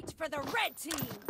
point for the red team!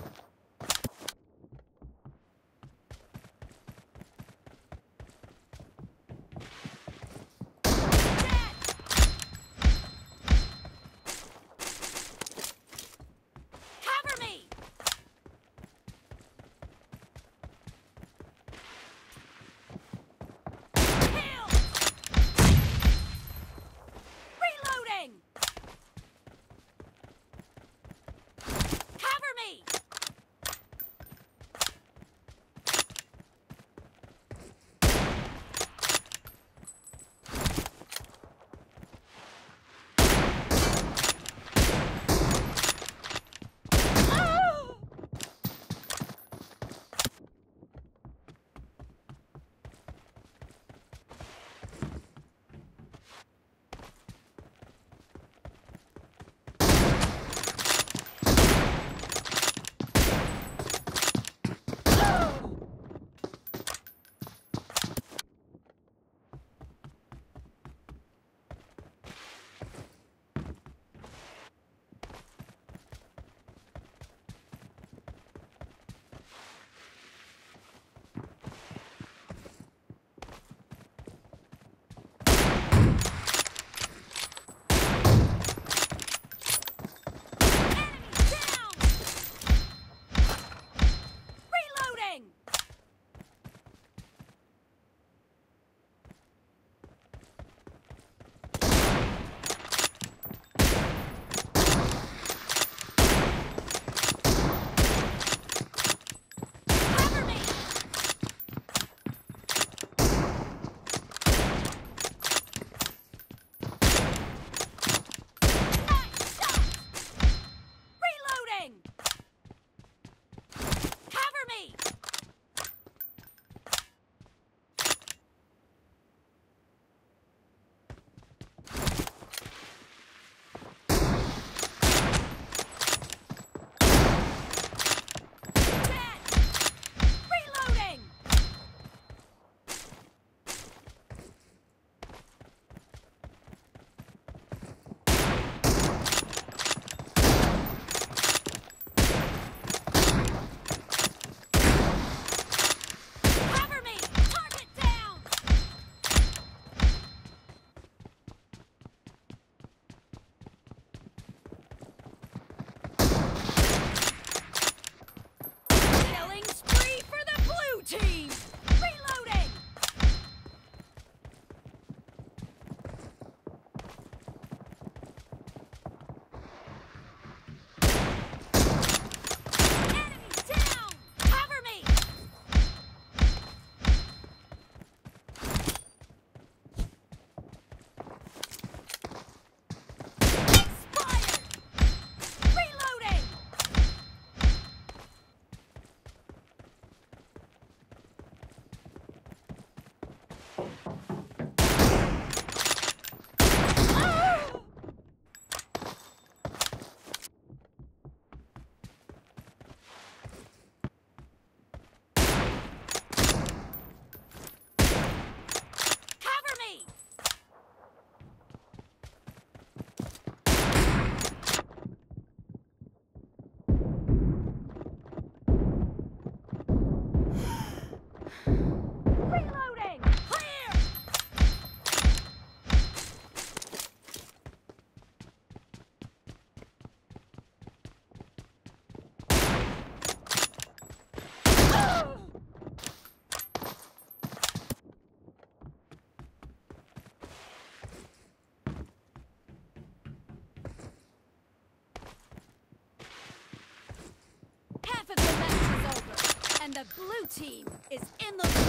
Team is in the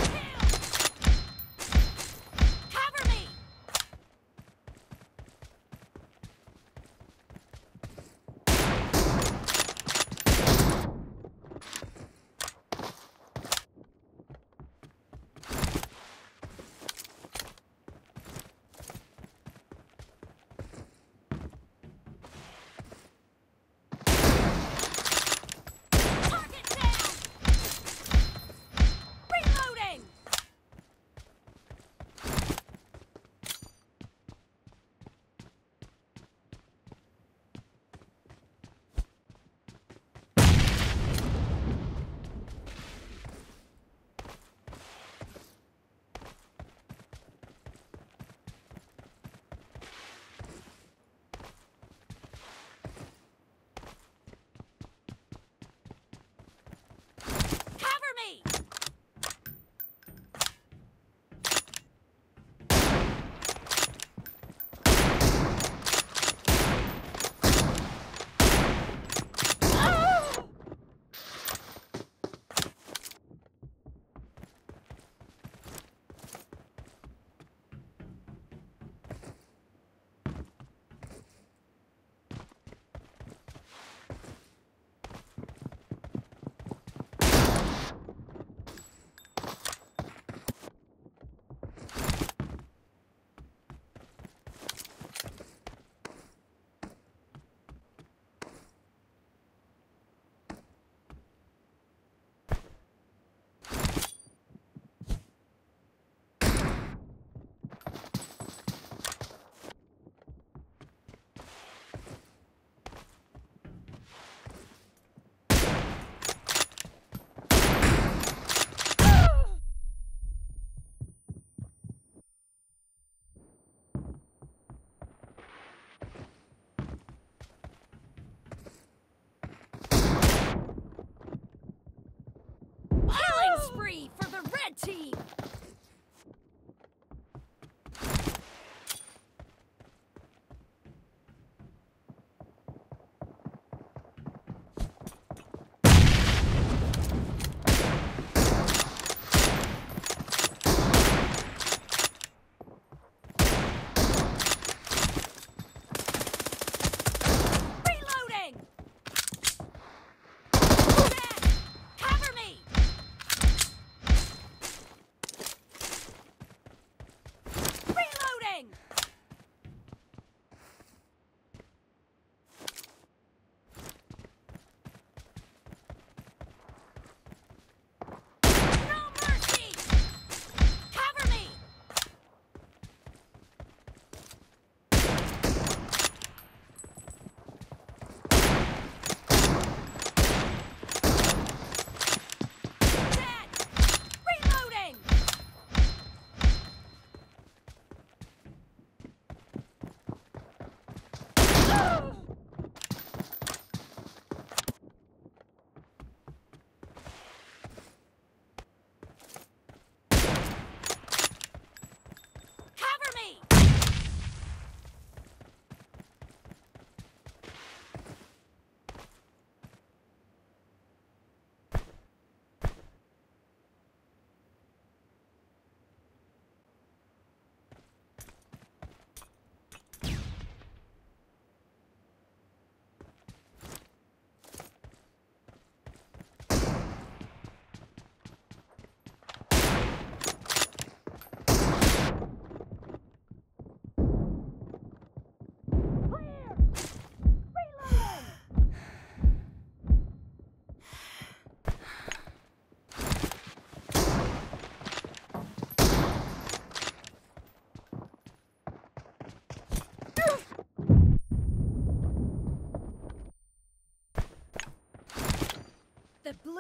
team.